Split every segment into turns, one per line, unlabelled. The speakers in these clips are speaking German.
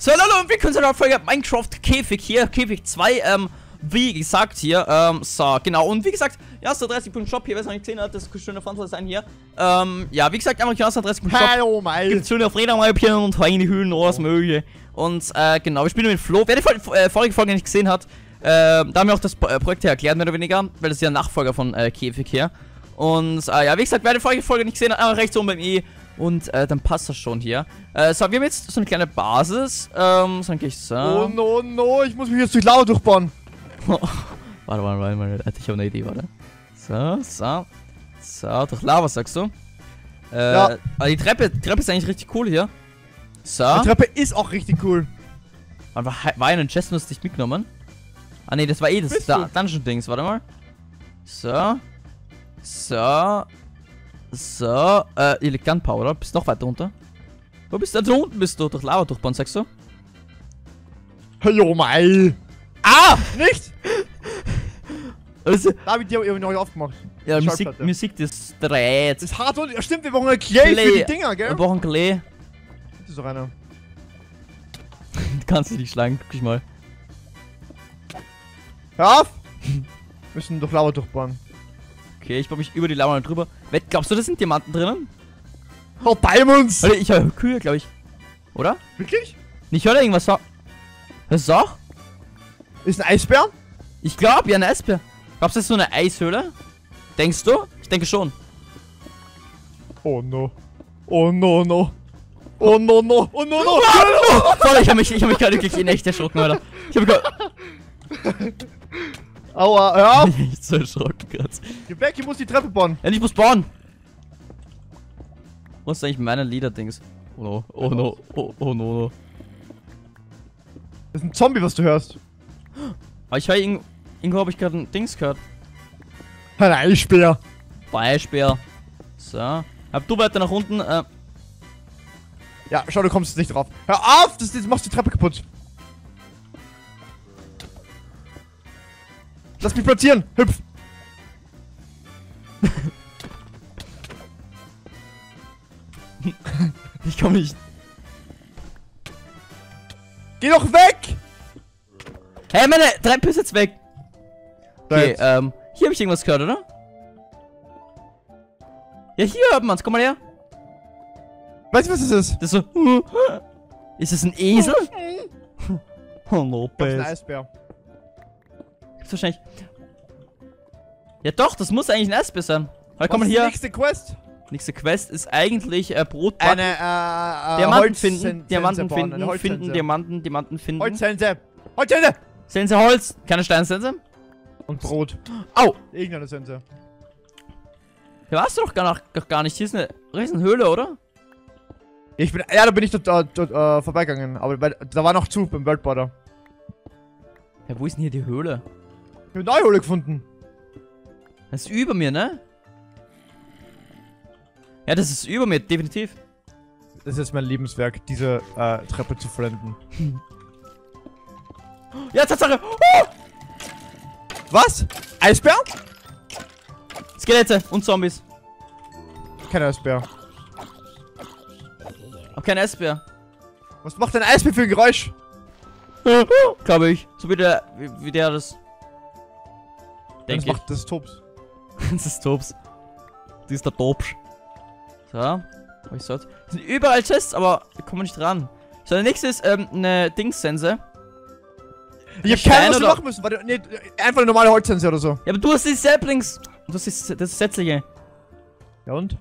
So, hallo und willkommen zu einer Folge Minecraft Käfig hier, Käfig 2, ähm, wie gesagt hier, ähm, so, genau, und wie gesagt, ja, so 30 Punkt Shop hier, wer es noch nicht gesehen hat, das ist schöne Fantase sein hier, ähm, ja, wie gesagt, Amerikaner 30 Punkt Shop,
Hallo, Mai.
gibt schöne Fredamäppchen und feine Hühn, alles mögliche, und, äh, genau, wir spielen mit Flo, wer die Vol äh, vorige Folge nicht gesehen hat, äh, da haben wir auch das äh, Projekt hier erklärt, mehr oder weniger, weil das ist ja ein Nachfolger von, äh, Käfig hier, und, äh, ja, wie gesagt, wer die vorige Folge nicht gesehen hat, einfach rechts oben beim E, und äh, dann passt das schon hier. Äh, so, wir haben jetzt so eine kleine Basis. Ähm, so dann gehe ich so.
Oh no, no, ich muss mich jetzt durch Lava durchbauen.
warte, warte, warte, warte. Ich habe eine Idee, warte. So, so. So, durch Lava sagst du. Äh,
Ja.
aber die Treppe, die Treppe ist eigentlich richtig cool hier. So.
Die Treppe ist auch richtig cool.
Aber war ja ein Chest, nur hast du nicht mitgenommen. Ah ne, das war eh das da
du?
Dungeon-Dings, warte mal. So. So. So. Äh, hier liegt Gunpowder. Bist noch weiter runter. Wo bist du? Da unten bist du. Durch Lava durchbauen, sagst du?
Hallo, Mai.
Ah!
Nicht?
Also,
David, die haben ihr neu aufgemacht.
ja, Musik. Musik, das dreht.
Das ist hart und ja, stimmt, wir brauchen ein Clay für
Clay.
die Dinger,
Wir
gell?
brauchen Klee.
Das ist doch einer.
Du kannst dich nicht schlagen, guck ich mal.
Hör auf! Müssen durch Lava durchbauen.
Okay, ich baue mich über die Lava drüber. Wett, glaubst du, da sind Diamanten drinnen?
Oh, Diamonds!
Warte, ich höre Kühe, glaube ich. Oder?
Wirklich?
Ich höre irgendwas. so- Was ist das?
Ist ein Eisbär?
Ich glaube, ja, eine Eisbär. Glaubst du, das ist so eine Eishöhle? Denkst du? Ich denke schon.
Oh no. Oh no, no. Oh no, no. Oh no, no.
Voll, ich habe mich, ich hab mich gerade wirklich in echt erschrocken, Alter. Ich habe gerade
Aua, hör auf!
echt so erschrocken gerade.
Geh weg, ich muss die Treppe bauen.
Ja, ich muss bauen. Wo ist eigentlich meine Lieder-Dings? Oh no, oh no, oh, oh no, no.
Das ist ein Zombie, was du hörst.
Aber ich höre irgendwo, irgendwo habe ich gerade ein Dings gehört.
Ein Eisbär.
Beispiel. So. Hab du weiter nach unten. Äh,
Ja, schau, du kommst jetzt nicht drauf. Hör auf! Das, das machst die Treppe kaputt. Lass mich platzieren. Hüpf.
ich komme nicht.
Geh doch weg!
Hey, meine Treppe ist jetzt weg. Okay, ähm, hier habe ich irgendwas gehört, oder? Ja, hier hört man's. Komm mal her.
Weißt du, was das ist?
Das ist so. Ist das ein Esel? Oh no,
Das ist ein. Eisbär.
Gibt's wahrscheinlich. Ja doch, das muss eigentlich ein Eisbär sein. Weil komm mal hier.
nächste Quest?
Nächste Quest ist eigentlich äh, Brot backen.
Eine, äh, äh,
Diamanten
Holz-
finden, Diamanten
bauen,
finden,
Holzsense.
finden, Diamanten, Diamanten finden.
Holzsense. Holzsense!
Sense Holz, keine Steinsense.
Und Brot.
Au!
Irgendeine Sense.
Hier warst du doch gar, nach, doch gar nicht. Hier ist eine Riesenhöhle, oder?
Ich bin, ja, da bin ich dort, äh, dort äh, vorbeigegangen. Aber bei, da war noch zu beim Worldborder.
Ja, wo ist denn hier die Höhle?
Habe eine Höhle gefunden.
Das ist über mir, ne? Ja, das ist über mir, definitiv.
Das ist mein Lebenswerk, diese äh, Treppe zu vollenden.
Ja, Tatsache! Oh!
Was? Eisbär?
Skelette und Zombies.
Kein Eisbär.
Auch kein Eisbär.
Was macht ein Eisbär für ein Geräusch?
Glaube ich. So wie der, wie, wie der das.
Das
Denke ich.
macht das Tops.
das ist Tops. Das ist der Topsch. So. Hab ich so. Es sind überall Chests, aber wir kommen nicht ran. So, der nächste ist ähm, eine Dingssense.
Ich hab keine, was wir machen müssen. Warte, nee, einfach eine normale Holzsense oder so.
Ja, aber du hast die Saplings. Du hast die, das Setzliche.
Ja und?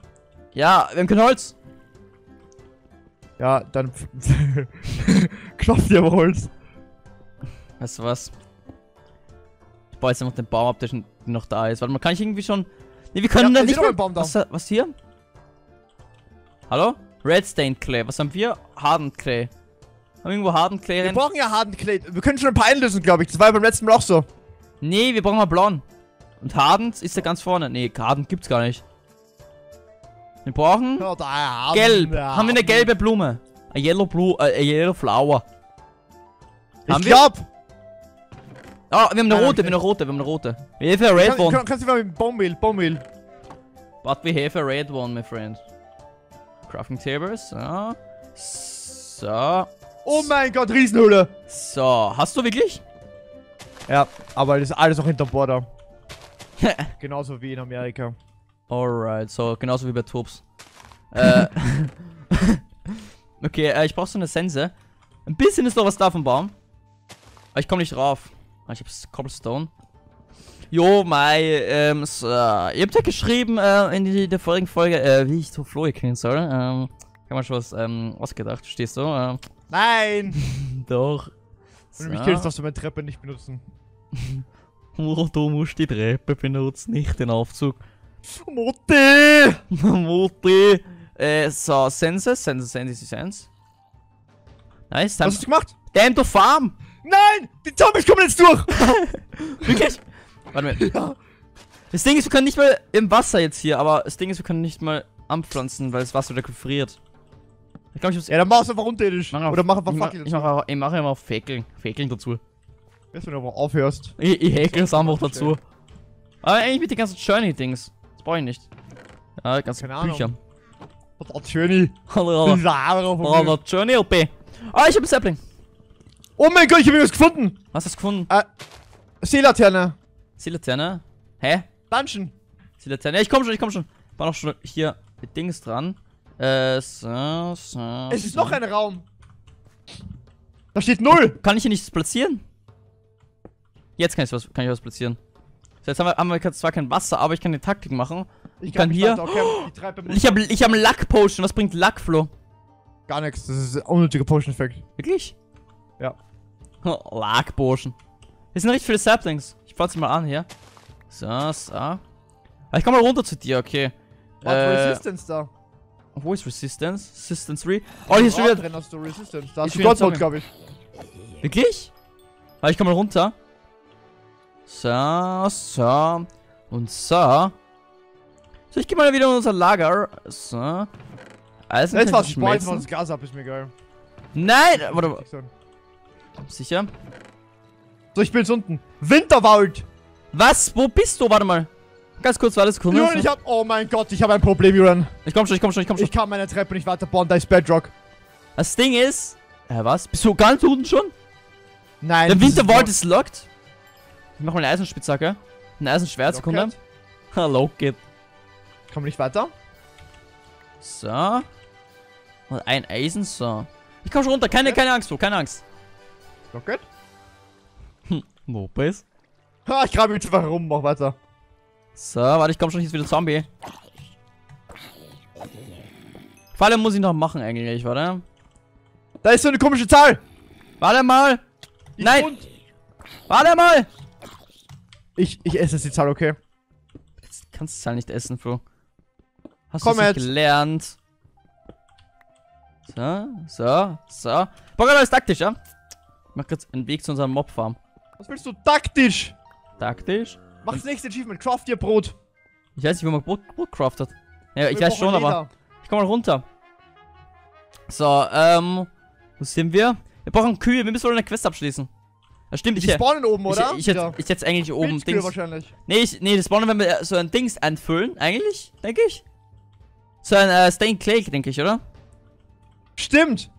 Ja, wir haben kein Holz.
Ja, dann knopft ihr aber Holz.
Weißt du was? Ich baue jetzt einfach den Baum ab, der schon noch da ist. Warte mal, kann ich irgendwie schon. Ne, wir können
Ja,
da nicht.
noch ein Baum da.
Was, was hier? Hallo? Redstone Clay. Was haben wir? Hardened Clay. Haben wir irgendwo Hardened Clay
Wir brauchen ja harten Clay. Wir können schon ein paar einlösen, glaube ich. Das war ja beim letzten Mal auch so.
Nee, wir brauchen mal blauen. Und Hardened ist ja ganz vorne. Nee, Hardened gibt's gar nicht. Wir brauchen
Ja, da,
gelb.
ja.
Haben wir eine gelbe Blume? A yellow blue, äh, a yellow flower. Haben
Ich
wir?
Glaub.
Ah, wir haben eine rote, wir haben eine rote, wir haben eine rote. We have a red
Kann,
one.
kann, kannst du mal mit Baummehl, Baummehl.
But we have a red one, my friend. Crafting tables, so. So.
Oh mein Gott, Riesenhöhle.
So, hast du wirklich?
Ja, aber das ist alles noch hinterm Border. Genauso wie in Amerika.
Alright, so genauso wie bei Tops. äh, okay, äh, ich brauche so eine Sense. Ein bisschen ist noch was da vom Baum. Aber ich komme nicht drauf. Ah, Ich hab's Cobblestone. Jo, Mai, ähm, so, ihr habt ja geschrieben äh, in die, der vorigen Folge, äh, wie ich so Flo erkennen soll. Ähm, kann man schon was ähm, ausgedacht, stehst du? Ähm,
Nein!
doch.
Wenn du mich killst, darfst du meine Treppe nicht benutzen.
Du musst die Treppe benutzen, nicht den Aufzug.
Mutti!
Mutti. Äh, so, Sense, Sense, Sense, Sense. Nice, time.
Was hast du gemacht?
Damn, to farm!
Nein! Die Zombies kommen jetzt durch!
Wirklich? Warte mal. Das Ding ist, wir können nicht mal im Wasser jetzt hier, aber das Ding ist, wir können nicht mal anpflanzen, weil das Wasser wieder gefriert. Ich glaube, ich muss.
Ja, dann mach's einfach unterirdsch.
mach auf-
Oder mach einfach
ich mach,
Fackel
ich
dazu.
mach, ich mach immer Fäkeln. Fäkeln dazu.
Erst wenn du aber aufhörst.
Ich, ich häkel es einfach dazu. Aber eigentlich mit den ganzen Journey-Dings. Das brauche ich nicht. Ja, ganze
Keine Ahnung.
Bücher.
Was hat Schöni?
Hallo, hallo.
Hallo.
Journey LP. Ah, ich hab ein Sapling.
Oh mein Gott, ich hab irgendwas gefunden!
Hast du gefunden?
Seelaterne.
Seelaterne? Hä?
Dungeon.
Seelaterne? Ja, ich komm schon, ich komm schon. War noch schon hier mit Dings dran. Äh, so, so.
Es ist
so.
noch ein Raum. Da steht null.
Kann ich hier nichts platzieren? Jetzt kann ich was, kann ich was platzieren. So, jetzt haben wir, haben wir zwar kein Wasser, aber ich kann die Taktik machen.
Ich
kann
mich
hier-
weiter- Okay,
Ich habe ich hab einen Luck-Potion. Was bringt Luck-Flow?
Gar nichts. Das ist ein unnötiger Potion-Effekt.
Wirklich?
Ja.
Luck-Potion. Hier sind richtig viele Saplings. Ich pflanze sie mal an hier. So, so. Ah, ich komm mal runter zu dir, okay.
Was
Äh,
Resistance da?
Wo ist Resistance? Resistance 3. Oh, hier ist schon wieder.
drin hast du Resistance. Da hast
Ist
du glaube ich.
Wirklich? Ah, ich komm mal runter. So, so. Und so. So, ich geh mal wieder in unser Lager. So. Eisen
Jetzt was, mal das Gas ab, ist mir geil.
Nein! Warte, sicher?
So, ich bin jetzt unten. Winterwald!
Was? Wo bist du? Warte mal. Ganz kurz, warte Sekunde.
Julian, ich hab. Oh mein Gott, ich habe ein Problem, Julian.
ich komm schon, ich komm schon, ich komm schon.
Ich kann meine Treppe nicht weiterbauen, da ist Bedrock.
Das Ding ist. Äh, was? Bist du ganz unten schon?
Nein.
Der
ist
Winterwald
noch-
ist locked. Ich mach mal eine Eisenspitzhacke. Ein Eisenschwert, Sekunde. Hallo, geht.
Komm nicht weiter.
So. Und ein Eisen, so. Ich komm schon runter, keine, keine Angst, Flo, keine Angst.
Locket?
Wo bist
Ha, ich grabe jetzt einfach herum, mach weiter.
So, warte, ich komm schon, hier ist wieder Zombie. Falle muss ich noch machen eigentlich, warte.
Da ist so eine komische Zahl.
Warte mal!
Die
Nein.
Grund-
Warte mal!
Ich, ich esse jetzt die Zahl, okay?
Jetzt kannst du halt nicht essen, Flo. Hast du nicht gelernt? So, so, so. Boah, alles taktisch, ja? Ich mach jetzt einen Weg zu unserem Mobfarm.
Was willst du taktisch?
Taktisch?
Mach das nächste Achievement, craft dir Brot.
Ich weiß nicht, wie man Brot, Brot craftet. Ja, ich
Wir
weiß schon,
brauchen
aber...
Leder.
Ich komm mal runter. So, ähm... Wo sind wir? Wir brauchen Kühe, wir müssen wohl eine Quest abschließen. Das stimmt,
Die
ich...
spawnen oben,
Ich,
oder?
ich, ich, jetzt, ich jetzt eigentlich oben
Pilzkühe
Dings.
wahrscheinlich.
Nee, ich, nee, das spawnen, wenn wir äh, so ein Dings anfüllen, eigentlich, denke ich. So ein äh, Stained Clay, denke ich, oder?
Stimmt.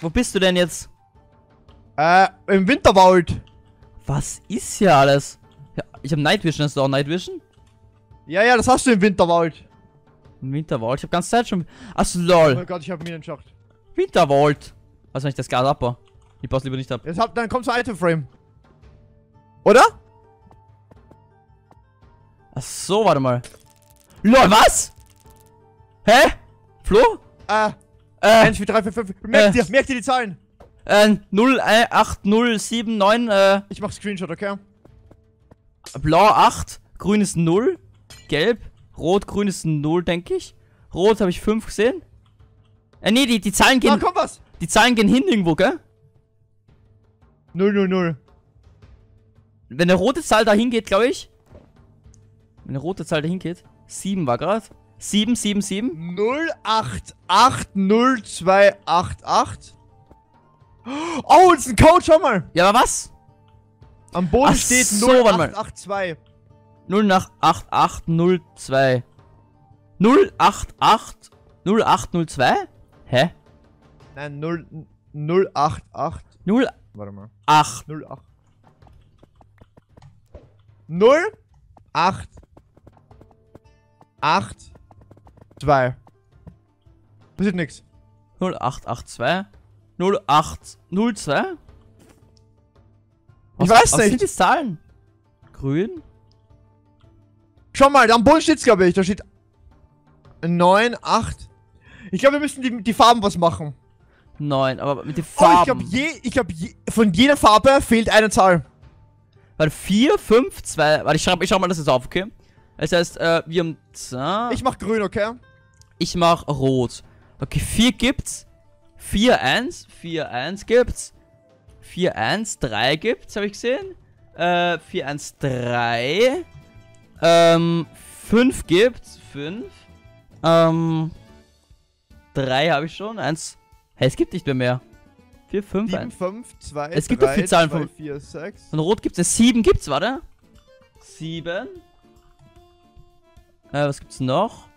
Wo bist du denn jetzt?
Äh, im Winterwald.
Was ist hier alles? Ja, ich habe Night Vision, hast du auch Night Vision?
Ja, ja, das hast du im Winterwald.
Winterwald, ich habe ganze Zeit schon... Achso,
Oh
lol.
mein Gott, ich habe Minenschacht.
Winterwald. Was, wenn ich das Gas abbaue? Ich baue lieber nicht ab.
Jetzt hab, dann komm zum Itemframe. Oder?
Ach so, warte mal. Lol, was? Hä? Flo?
Äh,
Äh,
1, 4, 3, 4, 5. Merk
Äh.
dir, merk dir die Zahlen.
Äh, 0, äh, 8, 0, 7, 9, äh,
Ich mach Screenshot, okay?
blau 8, grün ist 0, gelb, rot, grün ist 0, denke ich. Rot habe ich 5 gesehen. Äh, nee, die, die Zahlen
Da
gehen,
kommt was.
die Zahlen gehen hin irgendwo, gell?
0, 0, 0.
Wenn eine rote Zahl dahin geht, glaube ich. Wenn eine rote Zahl dahin geht. 7 war gerade. 7, 7, 7.
0, 8, 8, 0, 2, 8, 8. Oh, das ist ein Code, schau mal.
Ja, aber was?
Am Boden
Ach
steht
so,
0,
warte
8,
mal.
8, 2.
0 nach 8802. 088 0802? Hä?
Nein, 0. 088.
0,
Warte mal.
8.
08. 0 8 8 2. Passiert nix.
0882. 0802.
Ich weiß
was
nicht.
sind die Zahlen? Grün?
Schau mal, da am Boden steht's, glaube ich. Da steht 9, 8. Ich glaube, wir müssen die, die Farben was machen.
9, aber mit den
Oh, ich
Farben.
glaube, je, ich glaub, je, von jeder Farbe fehlt eine Zahl.
Warte, 4, 5, 2. Warte, ich schreibe ich schreib mal das jetzt auf, okay? Das heißt, äh, wir haben.
Ich mach grün, okay?
ich mach rot. Okay, 4 gibt's. 4, 1. 4, 1 gibt's. 4, 1, 3 gibt's, habe ich gesehen. Äh, 4, 1, 3. Ähm, 5 gibt's. 5. Ähm, 3 habe ich schon. 1. Hey, es gibt nicht mehr mehr. 4, 5,
7,
1.
5, 2,
Es gibt doch vier Zahlen
2,
von-
4, 6.
Von Rot gibt's es. 7 gibt's, warte. 7. Äh, was gibt's noch?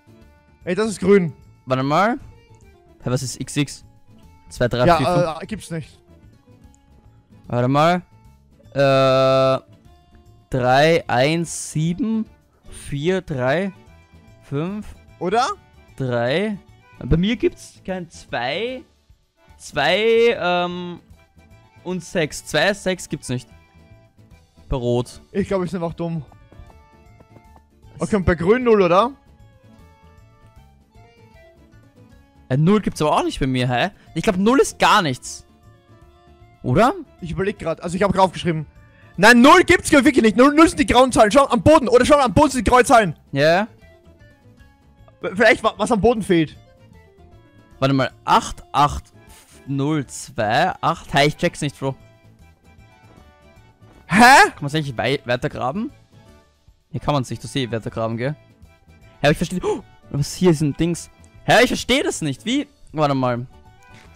Ey, das ist grün.
Warte mal. Hä, was ist XX? 2, 3, 4, 5.
Ja, äh, gibt's nicht.
Warte mal. Äh. 3, 1, 7, 4, 3, 5,
Oder?
3. Bei mir gibt's kein 2, 2, ähm. Und 6. 2, 6 gibt's nicht. Bei Rot.
Ich glaube, ich bin einfach dumm. Okay, und bei grün 0, oder?
Äh, 0 gibt's aber auch nicht bei mir, hä? Ich glaube, 0 ist gar nichts. Oder?
Ich überleg gerade. Also, ich habe draufgeschrieben. Nein, 0 gibt's wirklich nicht. 0, 0 sind die grauen Zahlen. Schau am Boden. Oder schau am Boden sind die grauen Zahlen.
Ja.
Vielleicht, wa- was am Boden fehlt.
Warte mal. 8, 8, 0, 2, 8. Hey, ich check's nicht, Bro.
Hä?
Kann man es eigentlich wei weiter graben? Hier kann man es nicht, du siehst weiter graben, gell? Hä, aber ich verstehe. Oh, was hier sind Dings? Hä, ich verstehe das nicht. Wie? Warte mal.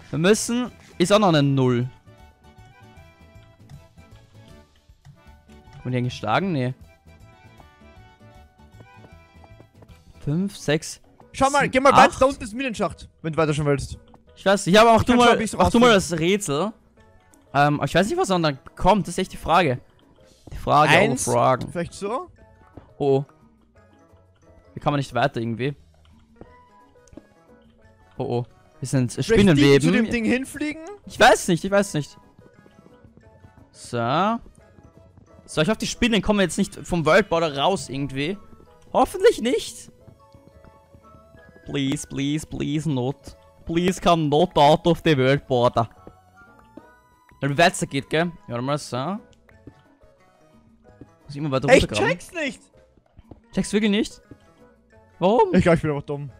Wir müssen. Ist auch noch eine Null. Man die eigentlich schlagen? Nee. 5, 6.
Schau mal, geh mal weiter. Da unten ist Minenschacht. Wenn du weiter schon willst.
Ich weiß nicht. Ja, aber mach
Ich
du
schauen,
mal,
ich's
mach du mal das Rätsel. Ähm, ich weiß nicht, was dann kommt. Das ist echt die Frage. Die Frage
Eins.
Fragen.
Vielleicht so?
Oh. Hier kann man nicht weiter irgendwie. Oh oh. Wir sind
die zu dem
Spinnenweben.
Ding hinfliegen?
Ich weiß nicht, ich weiß nicht. So. So, ich hoffe, die Spinnen kommen jetzt nicht vom World Border raus irgendwie. Hoffentlich nicht. Please, please, please not. Please come not out of the World Border. Wie weiter geht, gell? Ja, warte mal so. Muss ich immer weiter
Ey, ich check's nicht.
Checkst wirklich nicht? Warum?
Ich glaube, ich bin einfach dumm.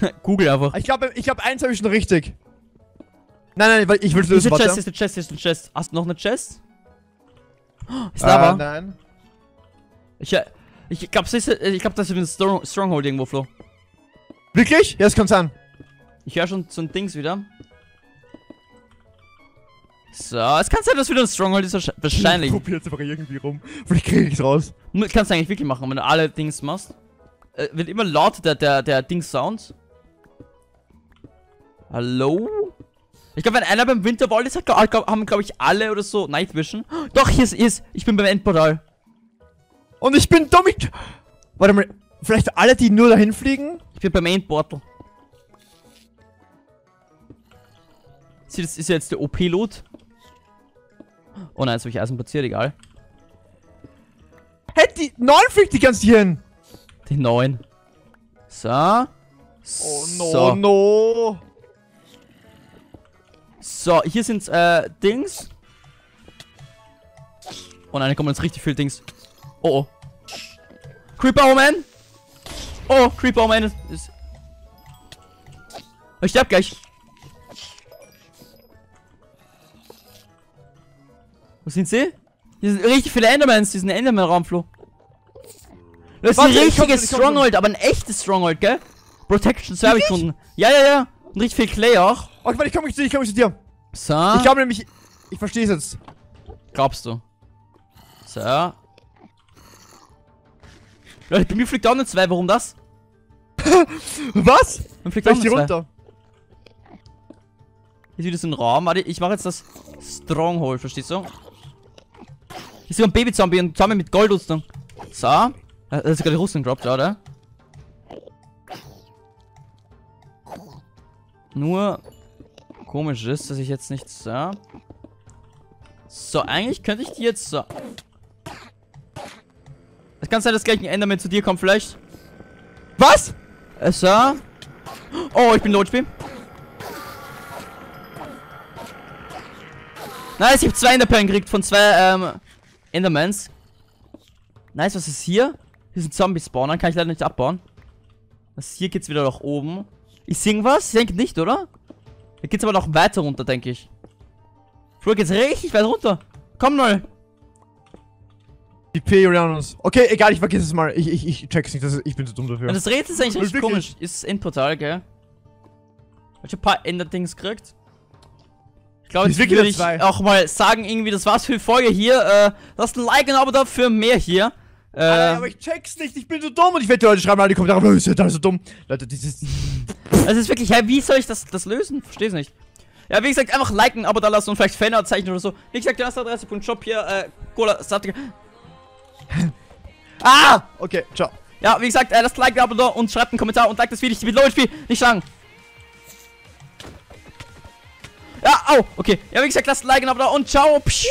Google einfach.
Ich glaube, ich glaube, eins habe ich schon richtig. Nein, nein, weil ich will lösen,
eine Chest,
warte.
ist eine Chest, ist eine Chest. Hast du noch eine Chest? Oh, Ist
Äh,
Lava.
nein.
Ich, äh, ich glaube, das ist, ich glaube, das ist ein Strong Stronghold irgendwo, Flo.
Wirklich? Ja, das kann sein.
Ich höre schon so ein Dings wieder. So, es kann sein, dass wieder ein Stronghold ist, wahrsch- wahrscheinlich.
Ich probiere jetzt einfach irgendwie rum. Vielleicht kriege ich's raus.
Kannst du eigentlich wirklich machen, wenn du alle Dings machst. Äh, wird immer lauter der, der, der Dings-Sound. Hallo? Ich glaube, wenn einer beim Winterwald ist, haben, glaube ich, alle oder so Night Vision. Doch, hier ist, hier ist. Ich bin beim Endportal.
Und ich bin dumm. Ich... Warte mal. Vielleicht alle, die nur dahin fliegen?
Ich bin beim Endportal. Sie, das ist jetzt der OP-Loot. Oh nein, jetzt habe ich Eisen platziert, egal.
Hä, die 9 fliegt die ganze hier hin.
Die 9. So.
Oh no,
so.
no.
So, hier sind äh, Dings. Oh nein, da kommen jetzt richtig viel Dings. Oh oh. Creeper Omen! Oh, Creeper Omen ist. ist ich sterb gleich. Wo sind sie? Hier sind richtig viele Endermans, die sind Enderman-Raumfloh. Das ist ein
Warte, ich komm
richtiges
ich.
Stronghold, aber ein echtes Stronghold, gell? Protection Service gefunden. Ja, ja, ja. Und richtig viel Clay auch.
Oh, warte, ich komme nicht zu dir, ich komme nicht zu dir.
So.
Ich glaube nämlich... Ich verstehe es jetzt.
Glaubst du? So. Leute, bei mir fliegt auch eine 2, warum das?
Was?
Mir fliegt auch
Vielleicht
eine
hier
2.
runter.
Hier ist wieder so ein Raum. Warte, ich mache jetzt das Stronghold, verstehst du? Hier ist sogar ein Baby-Zombie und Zombie mit Goldrüstung. So. Äh, Das ist gerade die Rüstung droppt, oder? Nur komisch ist, dass ich jetzt nicht so. So, eigentlich könnte ich die jetzt so. Es kann sein, dass gleich ein Enderman zu dir kommt, vielleicht.
Was?
Äh, so. Oh, ich bin HP. Nice, ich habe zwei Enderperlen gekriegt von zwei ähm, Endermans. Nice, was ist hier? Hier sind Zombie-Spawner, kann ich leider nicht abbauen. Das hier geht's wieder nach oben. Ich sing was? Ich denke nicht, oder? Hier geht's aber noch weiter runter, denke ich. Früher geht's richtig weit runter. Komm mal.
Die P Uranus. Okay, egal, ich vergesse es mal. Ich, ich, ich check's nicht, das ist, ich bin zu dumm dafür.
Und das Rätsel ist eigentlich richtig komisch. Ist Endportal, gell? Hab ich ein paar Ender-Dings gekriegt. Ich glaube, jetzt würde ich
zwei.
auch mal sagen, irgendwie, das war's für die Folge hier. Äh, lasst ein Like und ein Abo da für mehr hier. Äh,
Alter, aber ich check's nicht, ich bin so dumm und ich werde die Leute schreiben, alle die Kommentare, "Oh, ist ja so dumm. Leute, dieses.
es ist wirklich, hä, wie soll ich das, das lösen? Versteh's nicht. Ja, wie gesagt, einfach liken, Abo da lassen und vielleicht Fanart zeichnen oder so. Wie gesagt, die erste Adresse.shop hier, äh, Cola, Static.
Ah! Okay, ciao.
Ja, wie gesagt, äh, lasst ein Like, ein Abo da und schreibt einen Kommentar und liked das Video. Ich will Leute nicht sagen. Ja, au, okay. Ja, wie gesagt, lasst ein Like, ein Abo da und ciao. Pschuh.